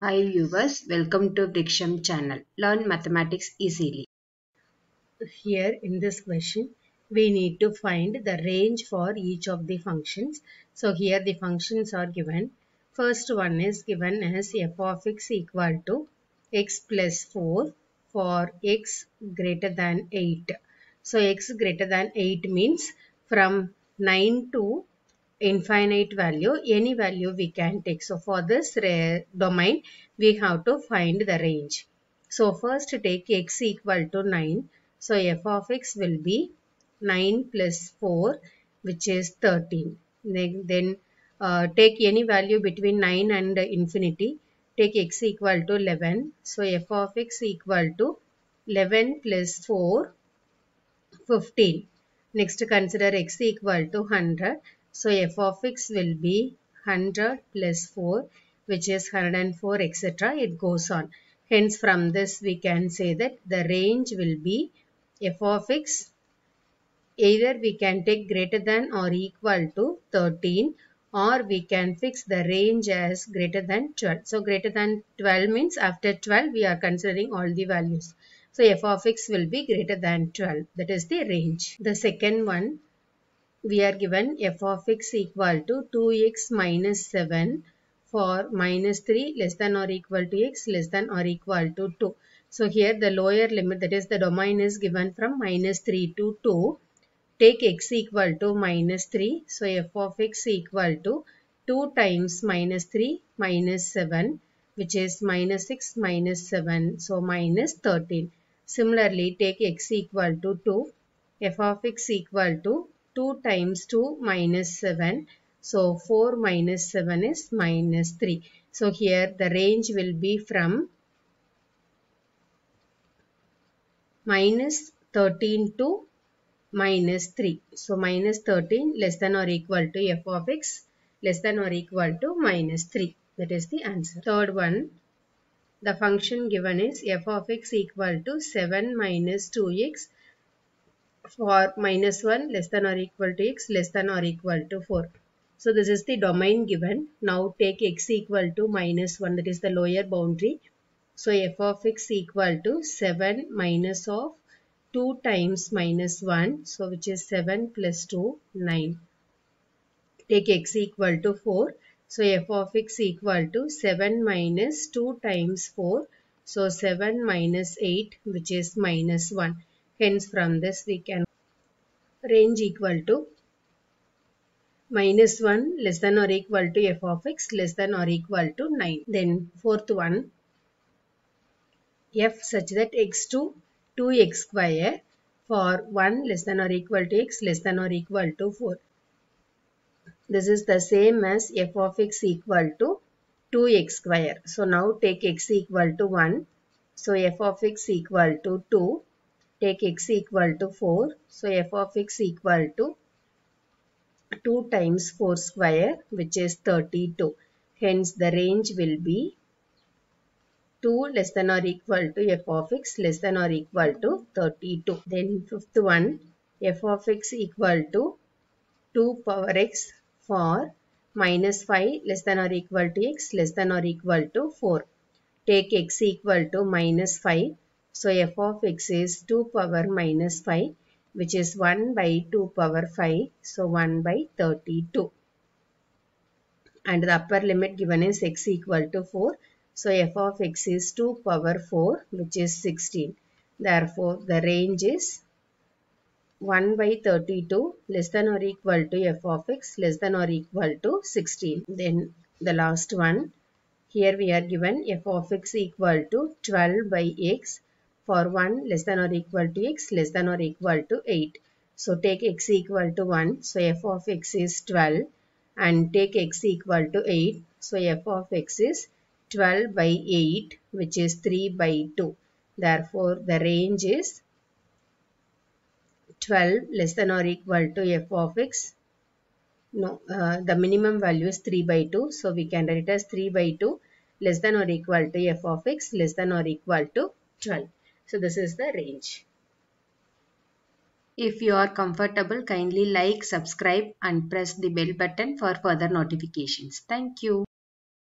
Hi viewers, welcome to Vriksham channel. Learn mathematics easily. Here in this question, we need to find the range for each of the functions. So here the functions are given. First one is given as f of x equal to x plus 4 for x greater than 8. So x greater than 8 means from 9 to infinite value any value we can take. So for this domain we have to find the range. So first take x equal to 9 so f of x will be 9 plus 4 which is 13 then, then uh, take any value between 9 and infinity. Take x equal to 11 so f of x equal to 11 plus 4 15 next consider x equal to 100 so f of x will be 100 plus 4 which is 104 etc. It goes on. Hence from this we can say that the range will be f of x either we can take greater than or equal to 13 or we can fix the range as greater than 12. So greater than 12 means after 12 we are considering all the values. So f of x will be greater than 12. That is the range. The second one we are given f of x equal to 2x minus 7 for minus 3 less than or equal to x less than or equal to 2. So here the lower limit that is the domain is given from minus 3 to 2. Take x equal to minus 3. So f of x equal to 2 times minus 3 minus 7 which is minus 6 minus 7 so minus 13. Similarly take x equal to 2 f of x equal to 2 times 2 minus 7. So 4 minus 7 is minus 3. So here the range will be from minus 13 to minus 3. So minus 13 less than or equal to f of x less than or equal to minus 3. That is the answer. Third one, the function given is f of x equal to 7 minus 2x for minus 1 less than or equal to x less than or equal to 4. So this is the domain given. Now take x equal to minus 1 that is the lower boundary. So f of x equal to 7 minus of 2 times minus 1. So which is 7 plus 2 9. Take x equal to 4. So f of x equal to 7 minus 2 times 4. So 7 minus 8 which is minus 1. Hence from this we can range equal to minus 1 less than or equal to f of x less than or equal to 9. Then fourth one f such that x to 2x square for 1 less than or equal to x less than or equal to 4. This is the same as f of x equal to 2x square. So now take x equal to 1. So f of x equal to 2 take x equal to 4. So f of x equal to 2 times 4 square which is 32. Hence the range will be 2 less than or equal to f of x less than or equal to 32. Then fifth one f of x equal to 2 power x for minus 5 less than or equal to x less than or equal to 4. Take x equal to minus 5 so f of x is 2 power minus 5 which is 1 by 2 power 5. So 1 by 32. And the upper limit given is x equal to 4. So f of x is 2 power 4 which is 16. Therefore the range is 1 by 32 less than or equal to f of x less than or equal to 16. Then the last one. Here we are given f of x equal to 12 by x for 1 less than or equal to x less than or equal to 8. So take x equal to 1. So f of x is 12 and take x equal to 8. So f of x is 12 by 8 which is 3 by 2. Therefore the range is 12 less than or equal to f of x. No, uh, the minimum value is 3 by 2. So we can write it as 3 by 2 less than or equal to f of x less than or equal to 12. So this is the range. If you are comfortable, kindly like, subscribe and press the bell button for further notifications. Thank you.